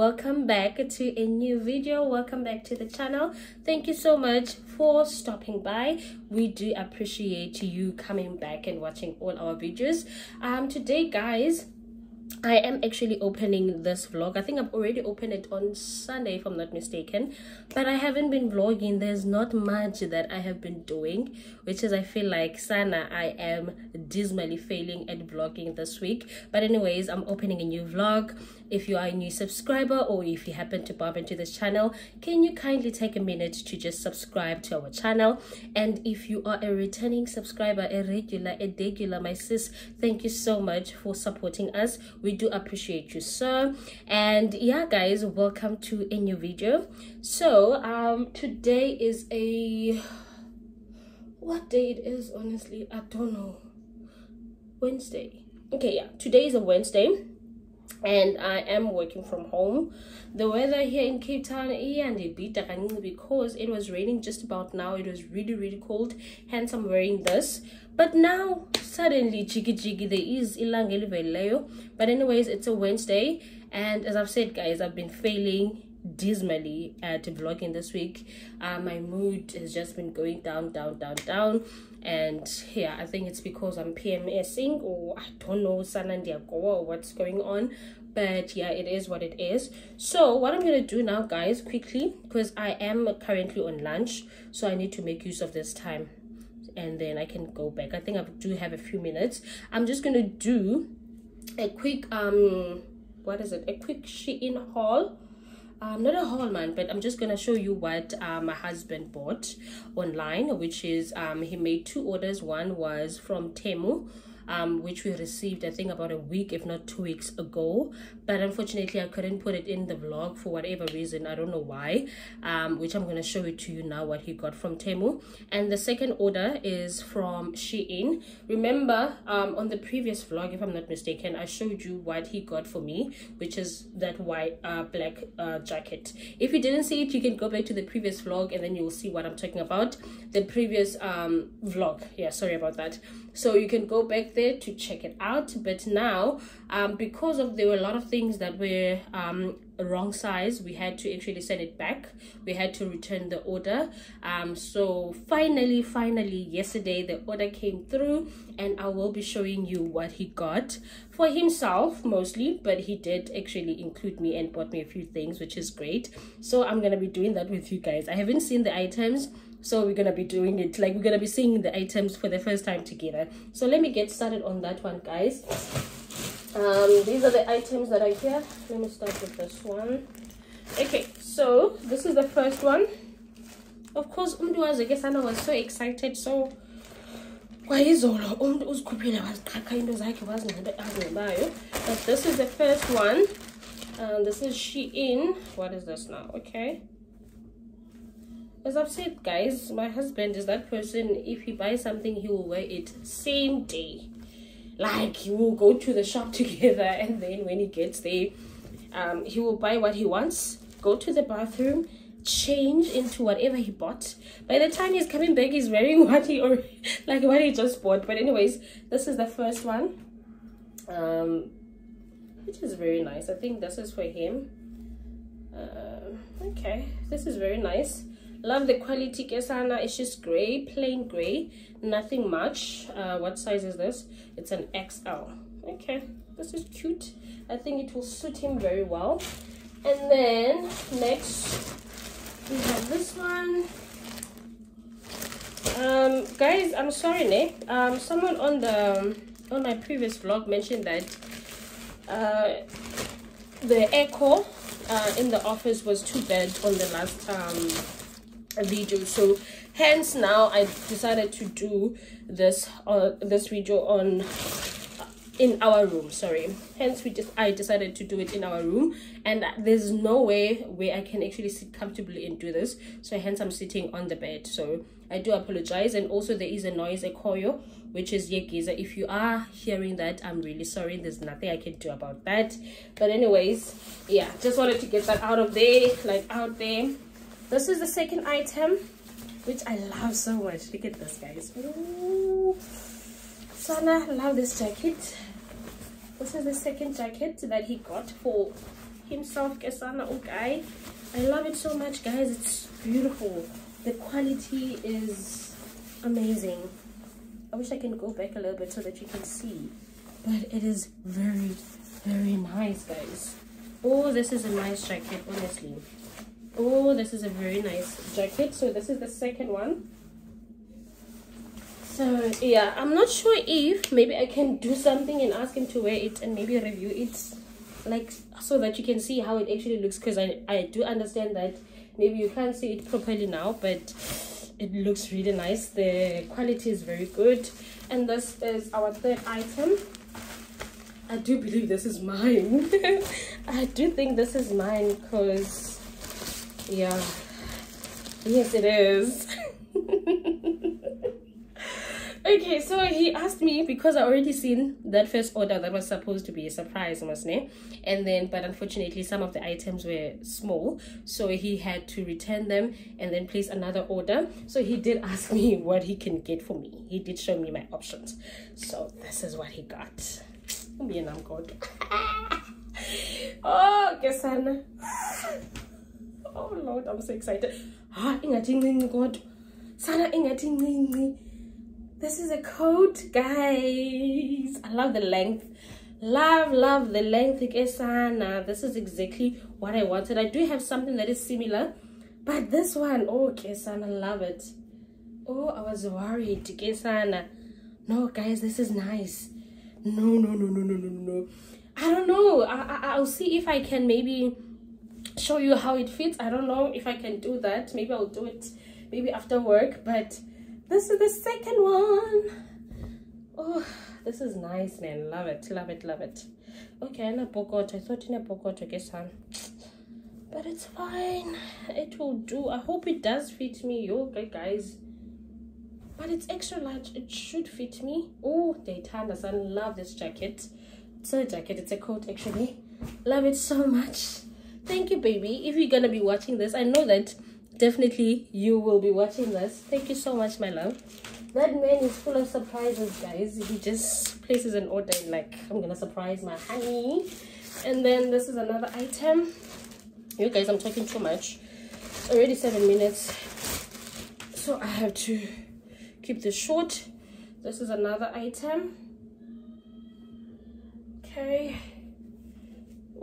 welcome back to a new video. Welcome back to the channel. Thank you so much for stopping by. We do appreciate you coming back and watching all our videos. Um today guys I am actually opening this vlog. I think I've already opened it on Sunday if I'm not mistaken. But I haven't been vlogging. There's not much that I have been doing. Which is I feel like Sana, I am dismally failing at vlogging this week. But anyways, I'm opening a new vlog. If you are a new subscriber or if you happen to bob into this channel, can you kindly take a minute to just subscribe to our channel? And if you are a returning subscriber, a regular, a regular, my sis, thank you so much for supporting us. We do appreciate you sir and yeah guys welcome to a new video so um today is a what day it is honestly i don't know wednesday okay yeah today is a wednesday and I am working from home. The weather here in Cape Town and because it was raining just about now. It was really really cold. Hence I'm wearing this. But now suddenly jiggy jiggy there is ilang eliveleyo. But anyways, it's a Wednesday. And as I've said guys, I've been failing dismally at vlogging this week. Uh, my mood has just been going down down down down. And yeah i think it's because i'm pmsing or i don't know sanandiago or what's going on. But yeah it is what it is. So what i'm gonna do now guys quickly because i am currently on lunch. So i need to make use of this time and then i can go back. I think i do have a few minutes. I'm just gonna do a quick um what is it? A quick shein haul. Um, not a haul man but i'm just gonna show you what uh, my husband bought online which is um he made two orders. One was from temu um, which we received I think about a week if not two weeks ago. But unfortunately I couldn't put it in the vlog for whatever reason. I don't know why um, which I'm going to show it to you now what he got from Temu. And the second order is from Shein. Remember um, on the previous vlog if I'm not mistaken I showed you what he got for me which is that white uh, black uh, jacket. If you didn't see it you can go back to the previous vlog and then you will see what I'm talking about. The previous um, vlog. Yeah sorry about that so you can go back there to check it out. But now um, because of there were a lot of things that were um, wrong size we had to actually send it back. We had to return the order. Um so finally finally yesterday the order came through and i will be showing you what he got for himself mostly. But he did actually include me and bought me a few things which is great. So i'm gonna be doing that with you guys. I haven't seen the items so we're gonna be doing it. Like we're gonna be seeing the items for the first time together. So let me get started on that one guys. Um these are the items that are here. Let me start with this one. Okay so this is the first one. Of course umntu wazekesana was so excited so why is all umntu uzikhuphile waziqhakha into zakhe wazinento azinxibayo but this is the first one. Um this is Shein. What is this now? Okay as i've said guys my husband is that person. If he buys something he will wear it same day. Like he will go to the shop together and then when he gets there um he will buy what he wants go to the bathroom change into whatever he bought. By the time he's coming back he's wearing what he or like what he just bought. But anyways this is the first one. Um which is very nice. I think this is for him. Uh, okay. This is very nice love the quality kesana. It's just gray plain gray. Nothing much. Uh, what size is this? It's an xl okay this is cute. I think it will suit him very well. And then next we have this one. Um guys i'm sorry Nick. um someone on the on my previous vlog mentioned that uh the echo uh, in the office was too bad on the last um video. So hence now i decided to do this uh this video on in our room sorry. Hence we just i decided to do it in our room and there's no way where i can actually sit comfortably and do this. So hence i'm sitting on the bed. So i do apologize and also there is a noise a echo which is yegiza if you are hearing that i'm really sorry there's nothing i can do about that. But anyways yeah just wanted to get that out of there like out there this is the second item which i love so much. Look at this guys. Ooh. sana love this jacket. This is the second jacket that he got for himself kesana okay i love it so much guys. It's beautiful. The quality is amazing. I wish i can go back a little bit so that you can see. But it is very very nice guys. Oh this is a nice jacket honestly oh this is a very nice jacket. So this is the second one. So yeah i'm not sure if maybe i can do something and ask him to wear it and maybe review it like so that you can see how it actually looks because i i do understand that maybe you can't see it properly now but it looks really nice. The quality is very good. And this is our third item. I do believe this is mine. I do think this is mine because yeah. Yes it is. Okay so he asked me because i already seen that first order that was supposed to be a surprise wasn't and then but unfortunately some of the items were small so he had to return them and then place another order. So he did ask me what he can get for me. He did show me my options. So this is what he got. Me and i'm good oh oh lord i'm so excited. Ah ingathi god sana ingathi this is a coat guys. I love the length. Love love the length kesana this is exactly what i wanted. I do have something that is similar but this one oh kesana love it. Oh i was worried kesana no guys this is nice. No no no no no no no. I don't know. I, I i'll see if i can maybe show you how it fits. I don't know if i can do that. Maybe i'll do it maybe after work but this is the second one. Oh this is nice man. Love it love it love it. Okay in a pocket i thought in a pocket okay son. But it's fine. It will do. I hope it does fit me okay guys. But it's extra large. It should fit me. Oh they i love this jacket. It's a jacket. It's a coat actually. Love it so much thank you baby. If you're gonna be watching this i know that definitely you will be watching this. Thank you so much my love. That man is full of surprises guys. He just places an order like i'm gonna surprise my honey. And then this is another item. You guys i'm talking too much. It's already seven minutes. So i have to keep this short. This is another item. Okay.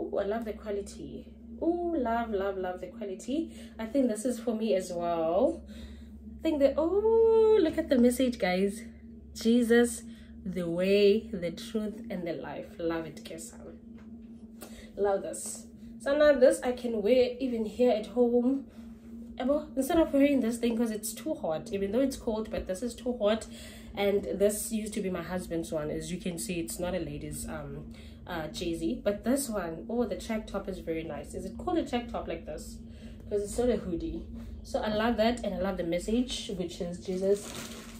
Oh i love the quality oh love love love the quality. I think this is for me as well. I think that oh look at the message guys. Jesus the way the truth and the life. Love it kesan love this. So now this i can wear even here at home. Instead of wearing this thing because it's too hot even though it's cold but this is too hot. And this used to be my husband's one. As you can see it's not a lady's um uh, Jay-Z. But this one, oh, the track top is very nice. Is it called a track top like this? Because it's not a hoodie. So I love that and I love the message, which is Jesus,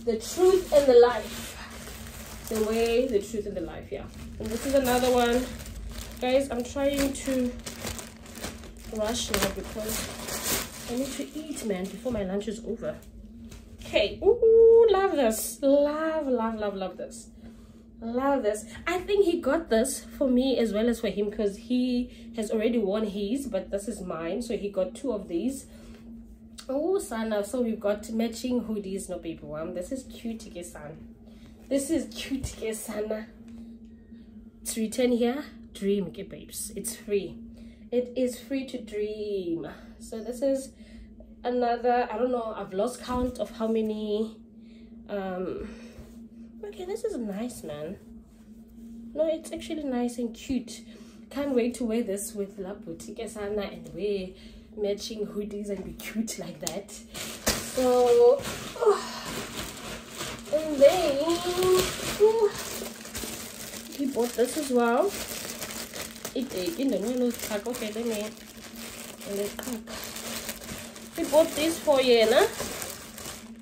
the truth and the life. The way, the truth and the life, yeah. And this is another one. Guys, I'm trying to rush now because I need to eat, man, before my lunch is over. Okay, ooh, love this. Love, love, love, love this love this. I think he got this for me as well as for him because he has already worn his but this is mine so he got two of these. Oh sana so we've got matching hoodies. No baby one this is cute sana this is cute sana it's written here dream babes. It's free. It is free to dream. So this is another i don't know i've lost count of how many um okay this is nice man. No it's actually nice and cute. Can't wait to wear this with la boutique sana and wear matching hoodies and be cute like that. So oh, and then oh, he bought this as well. It in the one okay let me he bought this for Yena.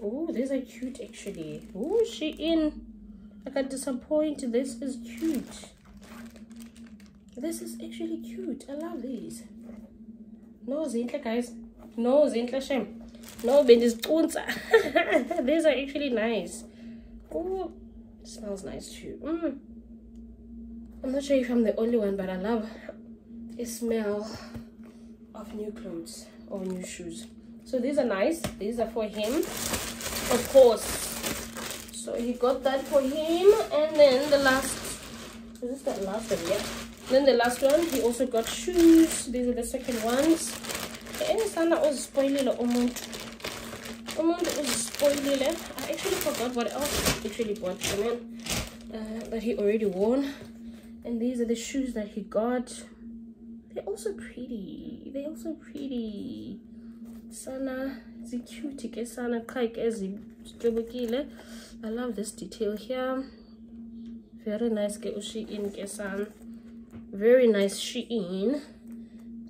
Oh, these are cute actually. Oh, Shein. I got disappointed. This is cute. This is actually cute. I love these. No, zinhle guys. No, zinhle shem. No, bendiziqunza. these are actually nice. Oh, smells nice too. Mm. I'm not sure if I'm the only one, but I love the smell of new clothes or new shoes so these are nice these are for him of course. So he got that for him and then the last is this that last one? Yeah. Then the last one he also got shoes. These are the second ones. Endisanda uzispoilile umuntu umuntu uzispoilile i actually forgot what else he actually bought for me uh, that he already worn. And these are the shoes that he got. They're also pretty. They're also pretty sana zicute ke sana qha ke zityobekile i love this detail here. Very nice ke ushein ke sana. Very nice shein.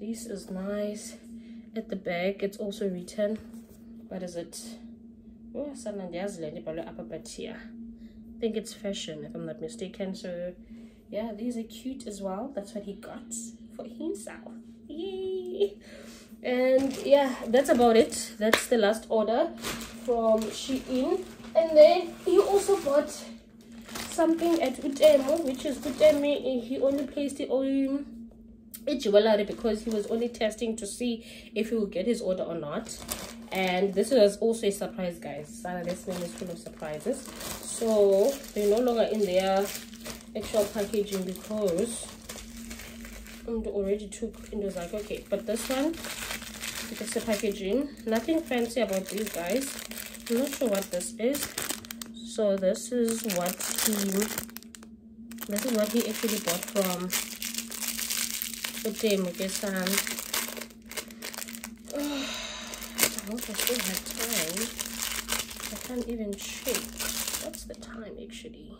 This is nice. At the back it's also written what is it? Oh sana ndiyazi le nto upper but here i think it's fashion if i'm not mistaken. So yeah these are cute as well. That's what he got for himself. Yay! And yeah that's about it. That's the last order from shein. And then he also bought something at utemo which is utemi he only placed it on jewelry because he was only testing to see if he would get his order or not. And this was also a surprise guys. This name is full of surprises. So they're no longer in their actual packaging because um, already took into like okay but this one because the packaging nothing fancy about these guys i'm not sure what this is so this is what he this is what he actually bought from Utemu Kesan. Oh, I hope I still have time. I can't even check. What's the time actually?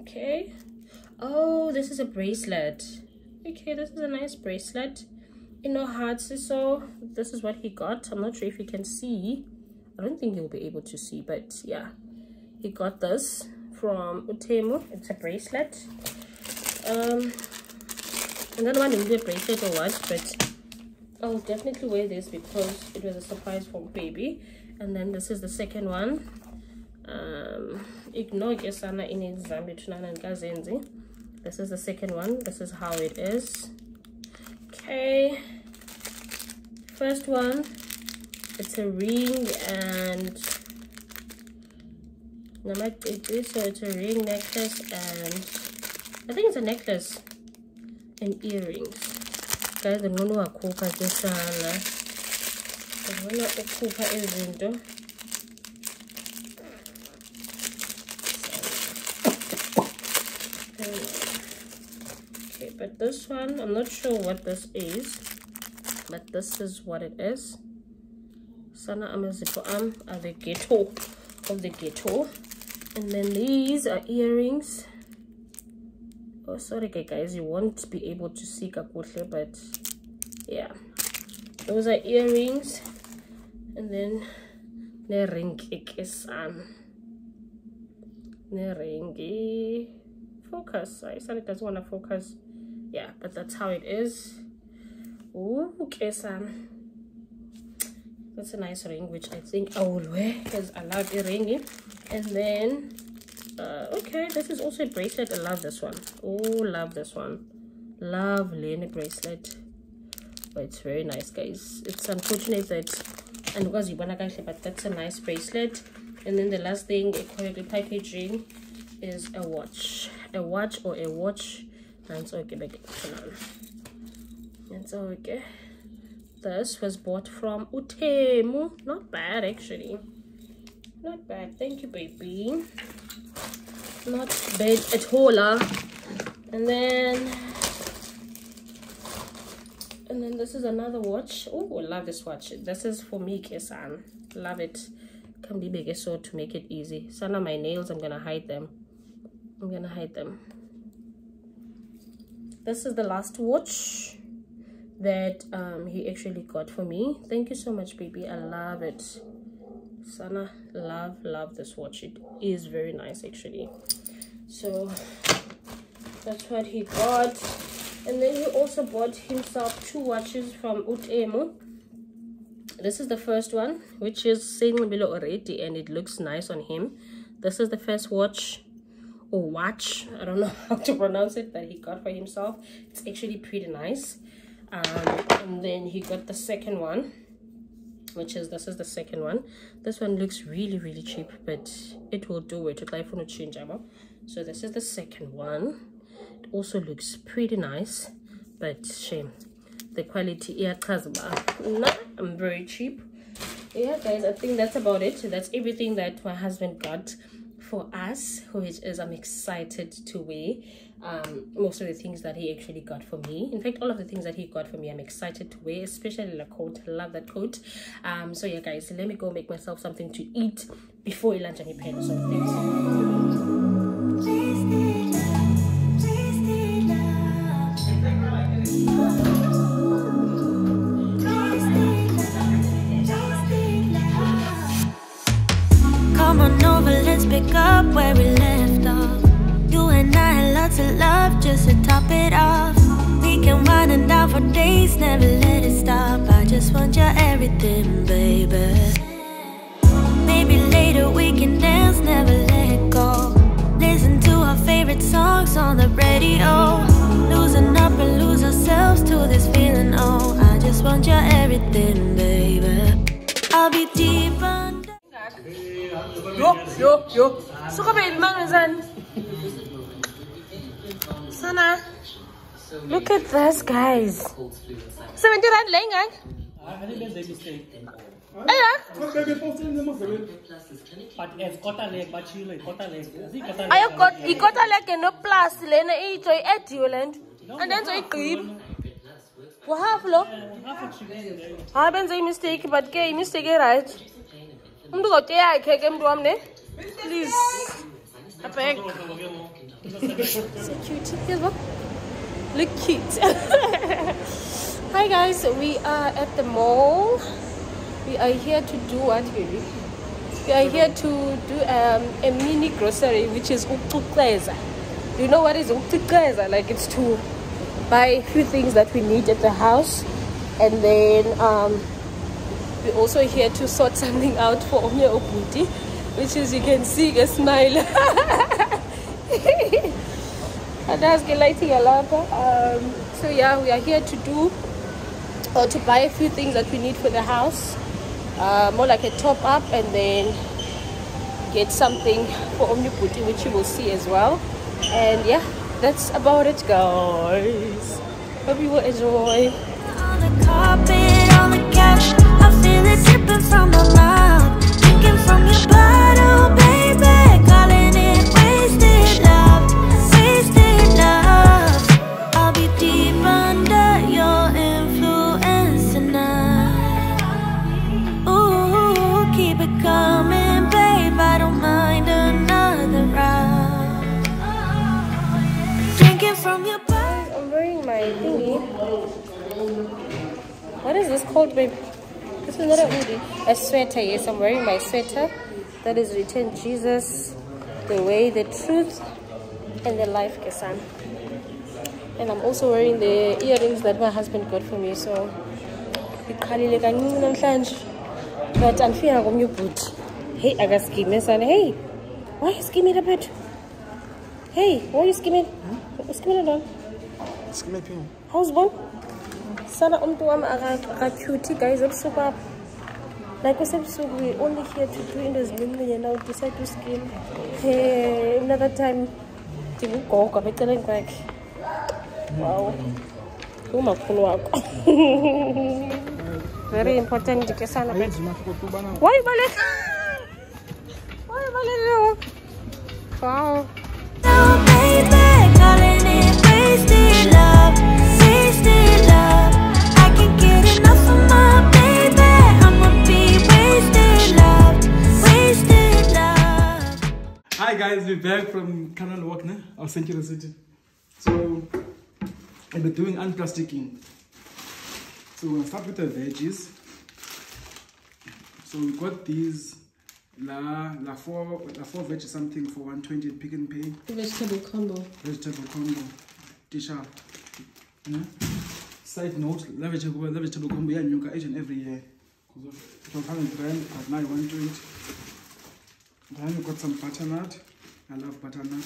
Okay. Oh, this is a bracelet okay this is a nice bracelet. You know hard so this is what he got. I'm not sure if you can see. I don't think you'll be able to see but yeah. He got this from utemu it's a bracelet. Um i don't know if it's a bracelet or what but i'll definitely wear this because it was a surprise for baby. And then this is the second one. Um ignore gesana in exam between and kazenzi this is the second one. This is how it is. Okay. First one it's a ring and no, so it's a ring necklace and i think it's a necklace and earrings guys ngibona wakhupha ke sana ngibona ukhupha izinto but this one i'm not sure what this is but this is what it is. Sana amazipho am are the ghetto of the ghetto. And then these are earrings. Oh sorry guys you won't be able to see kakuhle but yeah. Those are earrings. And then ne ring kekesan ne ring focus. I said it doesn't want to focus yeah but that's how it is. Ooh, okay sam. That's a nice ring which i think i will wear because i love a ring and then uh, okay this is also a bracelet. I love this one. Oh love this one. Love Lenny bracelet. But it's very nice guys. It's unfortunate that and because you wanna but that's a nice bracelet. And then the last thing a packaging is a watch. A watch or a watch that's okay that's okay. This was bought from utemu. Not bad actually. Not bad. Thank you baby. Not bad at all ah. and then and then this is another watch. Oh I love this watch. This is for me kesan. Love it. Can be bigger so to make it easy. Some of my nails i'm gonna hide them. I'm gonna hide them this is the last watch that um, he actually got for me. Thank you so much baby. I love it. Sana love love this watch. It is very nice actually. So that's what he got. And then he also bought himself two watches from utemu this is the first one which is saying below already and it looks nice on him. This is the first watch or watch i don't know how to pronounce it that he got for himself. It's actually pretty nice. Um, and then he got the second one which is this is the second one. This one looks really really cheap but it will do it. It's like for change ever. so this is the second one. It also looks pretty nice but shame. The quality yeah nah, i'm very cheap. Yeah guys i think that's about it. That's everything that my husband got for us which is i'm excited to wear um, most of the things that he actually got for me. In fact all of the things that he got for me i'm excited to wear especially the coat. Love that coat. Um so yeah guys let me go make myself something to eat before lunch. And pen so Come days, never let it stop. I just want your everything, baby. Maybe later we can dance, never let go. Listen to our favorite songs on the radio. Losing up and lose ourselves to this feeling. Oh, I just want your everything, baby. I'll be deep under. Yo, yo, yo. Suka ba ilmang zan? Sana. Look at this, guys. 70 rand lengang. Aya. Ayo kot ikota leke no plus lena ito i-ediyo lento. And then so igqiba. Wahaf lo? Hayi benze i-mistake but ke i-mistake eh, right. Umntu kodwa yakhe ke mntu wam ne? Please. Abeg. So cute. Yebo. Look cute. Hi guys, we are at the mall. We are here to do what baby? We are here to do um, a mini grocery which is uktukleza. You know what is uktukleza? Like it's to buy a few things that we need at the house and then um, we're also here to sort something out for Omya Obuti, which is you can see a smile. That's lighting a lot. Um, so yeah, we are here to do or to buy a few things that we need for the house. Uh, more like a top up and then get something for Omnibuti, which you will see as well. And yeah, that's about it, guys. Hope you will enjoy. Carpet, couch, I feel it dripping from from your bottle, What is this called, babe? This is not a hoodie. A sweater, yes. I'm wearing my sweater. That is written Jesus, the way, the truth, and the life, Kesan. And I'm also wearing the earrings that my husband got for me. So, ngikhalile kancinci namhlanje but andifika komnye ubhuti heyi akaskime sana hey why you skimming laphethu hey why are you skimming uskimele hmm? ntoni Skimmy ping. howuzibona sana umntu wam akatyhuthi guys ebusuku apha. Like usebusuku we only here to do into ezincinci yena udecide to skin. Hey another time ndingugogo apha eceleni kwakhe. Wow. Umakhulu wakho. Very important ke sana. Ayé jìnnà kó tó bá náà. why you baleka why you baleka wow. Oh, baby, calling it wasted love, Hi guys, we're back from Canal Walk, ne? Our Century City. So, I'll be doing unplasticking. So we're gonna start with the veggies. So we got these la la four la four veg something for 120 at Pick n Pay. vegetable combo Vegetable combo. Disha. Ne? Side note, la vegetable la vegetable combo yeah nyuka each and every year. Because of 100 rand, but now 120. Then you've got some butternut. I love butternut.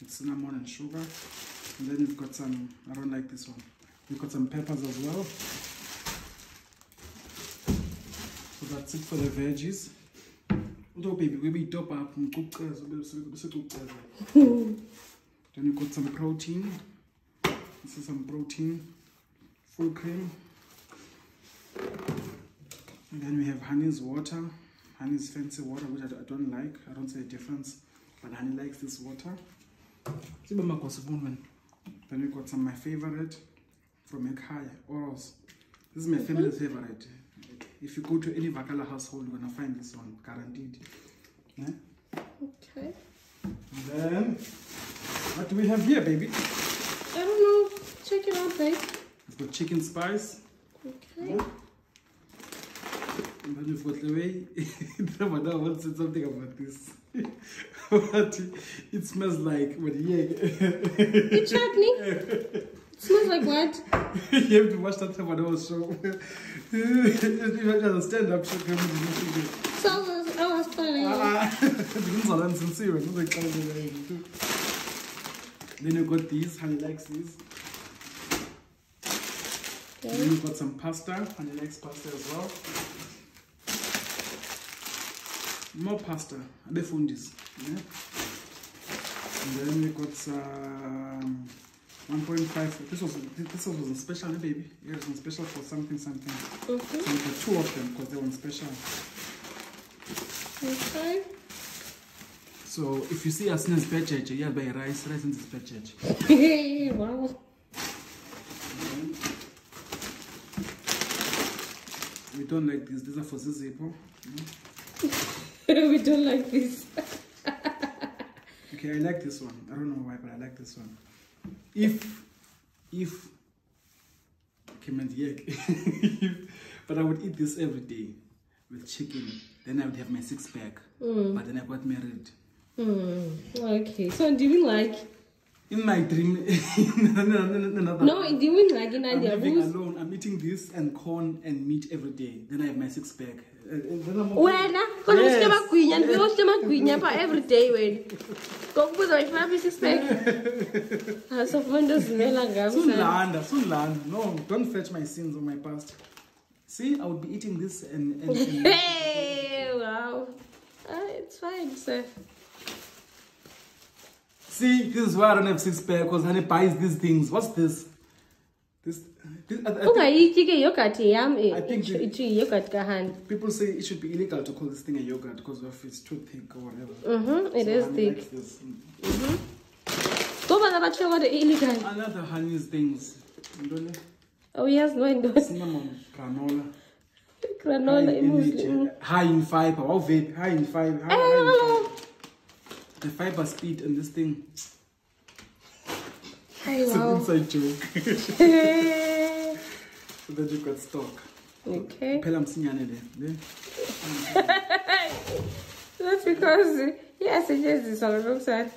with cinnamon and sugar. And then you've got some, I don't like this one. You've got some peppers as well. So that's it for the veggies. Although baby, we be top up. Then we got some protein. This is some protein, full cream. And then we have honey's water. Honey's fancy water, which I, I don't like. I don't see a difference. But honey likes this water. Siba makosipun man. Then we got some my favorite from Ekaya, Oros. This is my family's favorite. If you go to any Vakala household, you're gonna find this one, guaranteed. Yeah? Okay. And then, what do we have here, baby? I don't know. Check it out, babe. We've got chicken spice. Okay. And we've got the way. Ramadan once said something about this. but it smells like, but yeah. The chutney. It smells like what? you have to watch that Ramadan show. if you understand up show. So I was, I was telling. Ah, ngizalana sincere. Then you got these, honey likes these. Then you've got some pasta, honey likes pasta as well. More pasta, abefundis. Yeah? And then we got some 1.5. This was this was a special, eh, baby. Yeah, it was special for something something. Mhm. So we got two of them because they were on special. Okay. So if you see us in spechech, yeah, buy rice, rice in spechech. wow. We don't like this. These are for Zizipo. we don't like this. Okay, I like this one. I don't know why, but I like this one. If, if, okay, man, yeah. but I would eat this every day with chicken. Then I would have my six pack. But then I got married. Hmm. Okay. So do you like? In my dream, in another No, no, no. No, do you mean like in I'm living alone. I'm eating this and corn and meat every day. Then I have my six pack. Uh, uh, wena kodwa Yes. usihle magwinya ndifike usihle magwinya pha every day wena ngokubuza sisibek asofuna into zimela ngam Sunlanda, Sunlanda. No, don't fetch my sins or my past. See, I would be eating this and. and, and hey wow ah, it's fine sir See, this is why I don't have six pack because honey buys these things. What's this? This. this I, I think ungayityi ke yogathi yam eh, I think itsho- the- itsho yiyogathi kahani people say it should be illegal to call this thing a yogurt because of it's too thick or whatever. Mhm, it So is thick this. ngoba nabatsho kodwa illegal Another honey's things. Awuyazi loo nto Cinnamon, granola. granola high in, high in fiber. Wow, vape. High in fiber. High, high in Oh, fiber. The fiber speed in this thing. It's an inside joke. so that you got stock. okay Phela msinyane le. that's because iyasetyenziswa lo kusana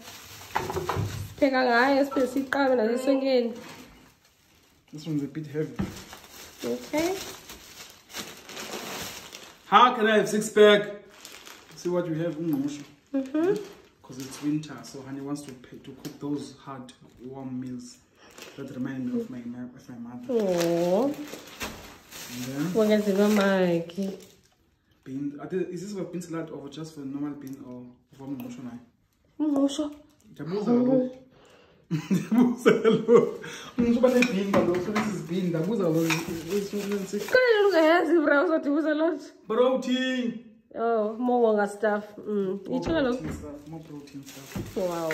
sipheka ngayo siphinde siyiqabe nasesonkeni This one's a bit heavy. okay How can I have six pack? See what you have, Ngqongqoshe. Mhm. Because it's winter, so honey wants to pay, to cook those hard, warm meals that remind me of my of my mother. Oh, bongezelwa maki bean. Are there, is this for bean salad or just for normal bean or for Ngqongqoshe now? umngqusho Ndiyabuza kaloku. Ndiyabuza kaloku. Ngqongqoshe banebean kaloku. So this is bean. Ndiyabuza kaloku. kodwa ungayazi bra uzodibuza loo nto Protein. Oh mowonga stuff mm. More protein stuff. More protein stuff. wow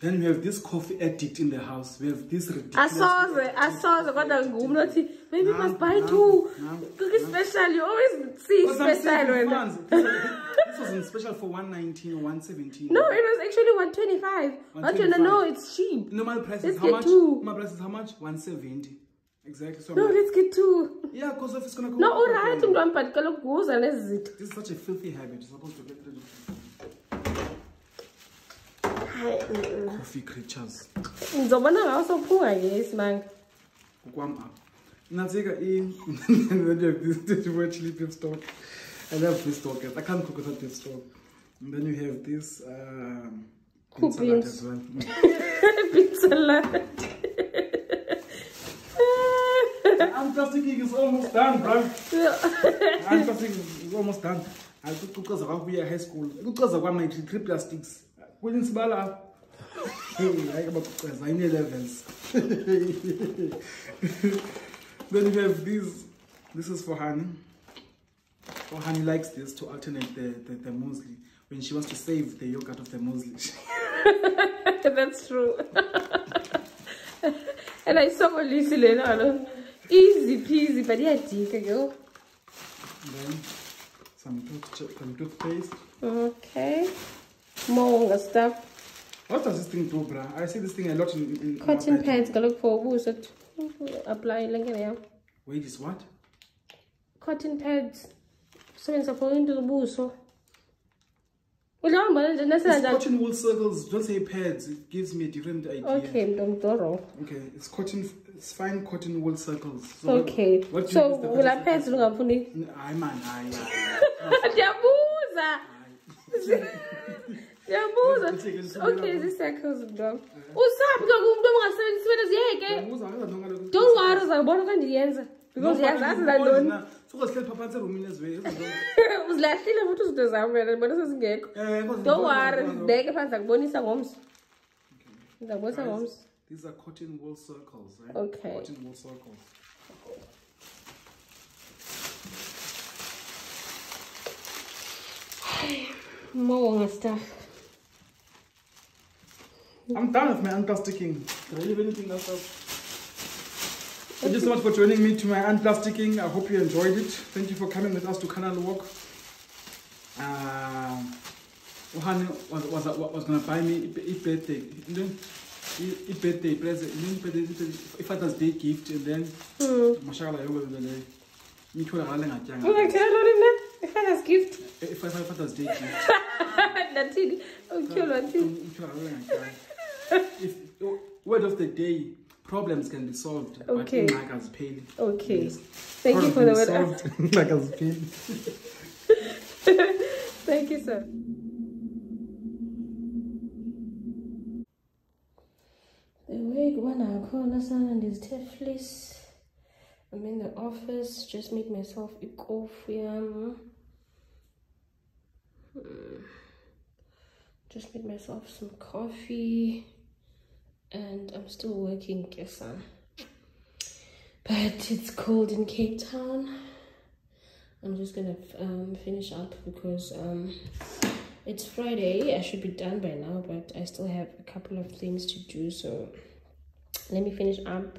Then we have this coffee addict in the house. We have this ridiculous. asoze asoze kodwa ngumntu othi maybe you must buy Nam, two nam, cookie special you always see I'm special. This was in special for 119 or 117. no it was actually 125 but you know 125. it's cheap Normal price Let's is how get much? two. Normal price is how much? 170. Exactly. So no let's get two yeah, because if it's gonna go. no urayithi again. mntu wam but kaloku guza nezi zinto This is such a filthy habit. You're supposed to get rid of Hayi, mm, mm. coffee creatures. ndizobona ngawo sophunga yesi manga Ukwam up. Natsika in. Then you have this you beef stock. I love beef stock. I can't cook without beef stock. And then you have this um, Bean salad as well. Bean salad. Unplasticking is almost done, bro. Unplasticking is almost done. akuquqeza kwakubuya high school ukuqeza kwam three plastics kwelinye sibala apha Hey, hayi abakuceza ine-levels then you have this this is for honey for honey likes this to alternate the, the, the muesli when she wants to save the yogurt of the muesli That's true. and I saw Lucy Lenano. Easy peasy, but yeah, deep girl. then some, tooth, some toothpaste Okay. More stuff. what does this thing do bruh i see this thing a lot in, in Cotton pads, go look for who's it? Apply like yeah. wait is what Cotton pads. Sebenza for into the buso. Ulamba nje nasenza. cotton wool circles don't say pads it gives me a different idea Okay, mntongdoro. Okay, it's cotton, fine cotton wool circles. So what- Okay. what do you So use the ula pads pads for? lungafuni. Hayi man, hayi. Ndiyabuza. Ndiyabuza. Uthi-ke lisukela Okay, lapho. zii-circles mntwana. Usaphi ke umuntu ongasebenzisi wena ziyeke. Uyabuza, angazi noma kaloku- Don't worry uzabona xa ndiyenza. Because No, uyazazi but zantoni. na- sukozihleli phaa phantsi erumini eziwe- ezinto- Uzilahlile futhi izinto zam wena ndibona sezingekho. Eh, because Don't ndibona worry, kaloku- zibeke phansi ndakubonisa ngomso. Ndakubonisa Guys, ngomso. These are cotton wool circles, right? Okay. Cotton wool circles. More stuff. I'm done with my unplasticking. Did I leave anything else out? Thank you so much for joining me to my unplasticking. I hope you enjoyed it. Thank you for coming with us to Canal Walk. Uh, Uhane was, was, was going to buy me a birthday, you a birthday present, you know, birthday- a Father's Day gift, and then hmm. mashakala yobe vele ngitholakale ngatyanga. Ungakhala nina? Father's gift. A a Father's Day gift. Nathini? Utyholwa thini? Ngitholakale ngatyanga. If oh, word of the day, problems can be solved, Okay. but ingxaki azipheli. Okay. Yes. Thank you for the word. Solved, ingxaki azipheli. Thank you, sir. The wig wanakhona sana ndizithe fleece. I'm in the office, just made myself a coffee. Um, hmm. just made myself some coffee and I'm still working, Kesa. But it's cold in Cape Town. I'm just gonna um, finish up because um, it's Friday. I should be done by now, but I still have a couple of things to do. So let me finish up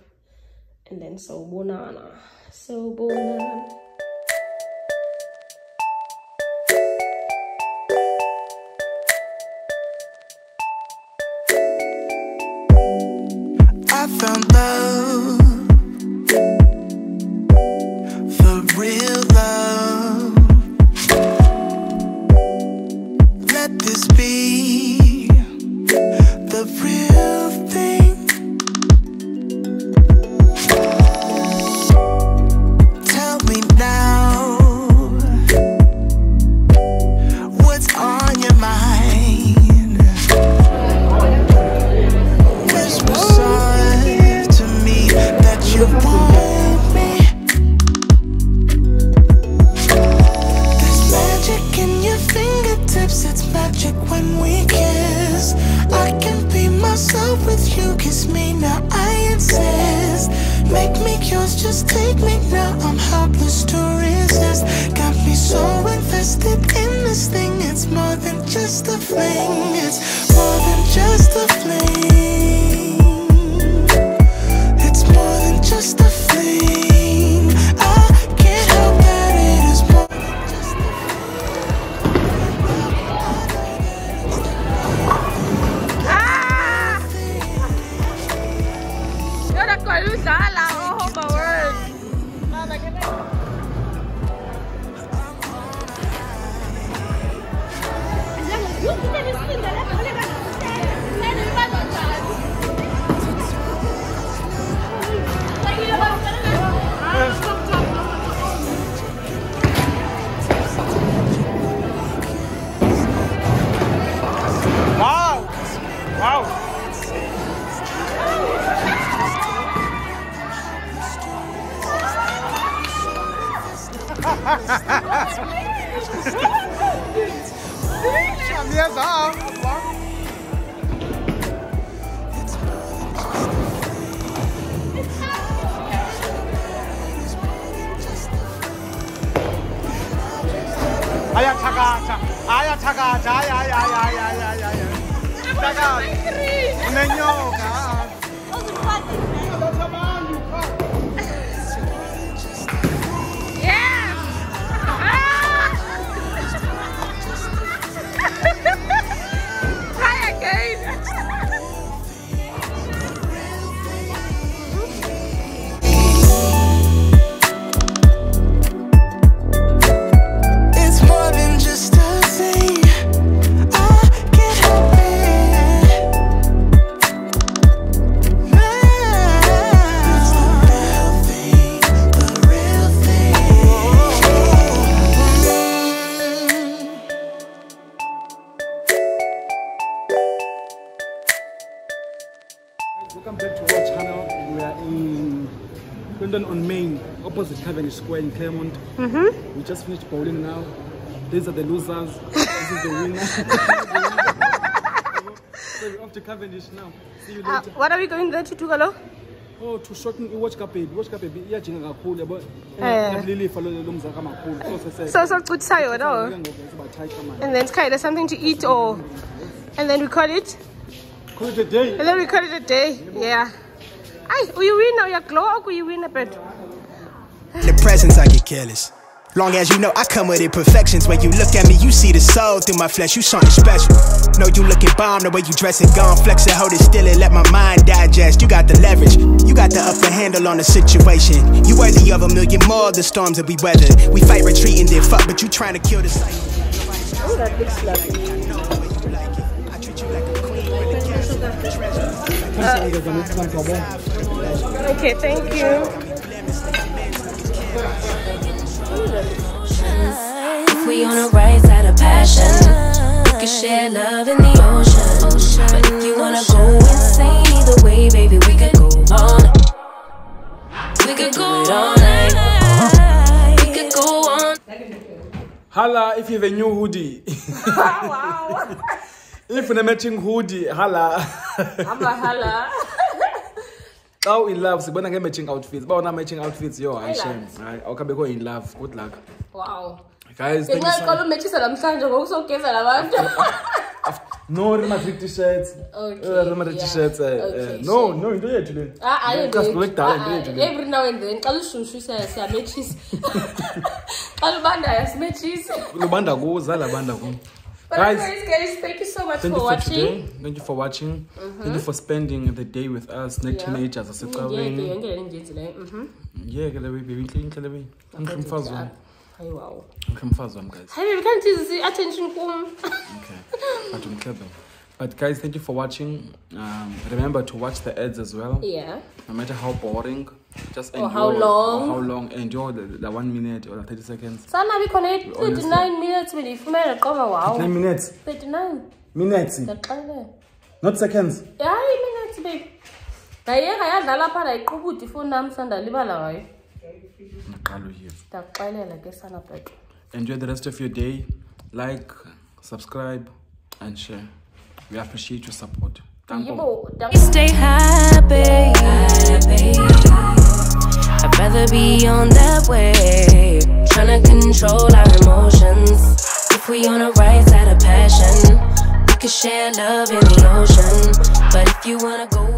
and then so bonana. So bonana. Square in Claremont. Mm-hmm. We just finished bowling now. These are the losers. this is the winner. so we're off to Cavendish now. See you Uh, later. what are we going there to do, Galo? Oh, to shorten i-watch baby. Watch baby iyajinga kakhulu yabo. Eh. Lilifa lo lo mzaka makhulu. So. So, so good sayo, no? And then kind of something to eat, or and then we call it, Call it a day. and then we call it a day. Yeah. Ay, you win now. You glow, or you win a bit. The presence, I get careless. Long as you know I come with imperfections. When you look at me, you see the soul through my flesh. You something special. Know you looking bomb the way you dress and gone flex it, hold it still and let my mind digest. You got the leverage, you got the upper handle on the situation. You worthy of a million more of the storms that we weather. We fight retreating, then fuck, but you trying to kill the cycle. Oh, that looks lovely. I treat you like a queen with uh, a a treasure. Okay, thank you. If we on the right side of passion, we can share love in the ocean. But if you wanna go insane either way, baby, we could go on. We could go all night. We could go on. Hala if you have a new hoodie. wow. if a matching hoodie, hala. I'm a hala. How in love sibona nge-matching outfits bawona matching outfits? Yo hayi shame. hayi awukabekho in love good luck. Wow. guys thank you ngenxa so yoqala umethisa namhlanje ngokusogeza labantu no Real Madrid t-shirts. Okay, Uh, Real Madrid yeah. t-shirts uh, Okay, uh, no sure. no into yethu le. Ah, ayo Kasi nje. kudala Ah, into ah, yethu le. every now and then xa lushushu siya- siyamethisa xa lubandayo simethisa lubanda kuza labanda ku But guys guys, thank you so much thank for you watching. Mm-hmm. today thank you for watching thank you for spending the day with us ne teenagers Ngeke asecaweni yonke le ndiyenzileyo. Mhm. yeke le baby inhle inhle le baby inhle mfazi wami Hayi wow. inhle mfazi wami guys Hayi you see attention kum? Okay, but I'm clever. But guys, thank you for watching. Um, remember to watch the ads as well. Yeah. No matter how boring, just Or endure. how long. Or how long? Endure the, the one minute or the thirty seconds. Sana bikhona 39 minutes bendiyifumene qoma wow. Nine minutes. 39. Minutes. Not seconds. Hayi minutes baby. Ndayiyeka yadlala phaa ndayiqubula ifowuni nam sandalibala ngayo. Naqala here. Ndakuxelela ke sana. Enjoy the rest of your day. Like, subscribe, and share. We appreciate your support. Thank you. Stay happy. happy. I'd rather be on that way. Trying to control our emotions. If we on the right side of passion, we could share love in the ocean. But if you wanna go